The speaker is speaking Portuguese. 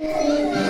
Música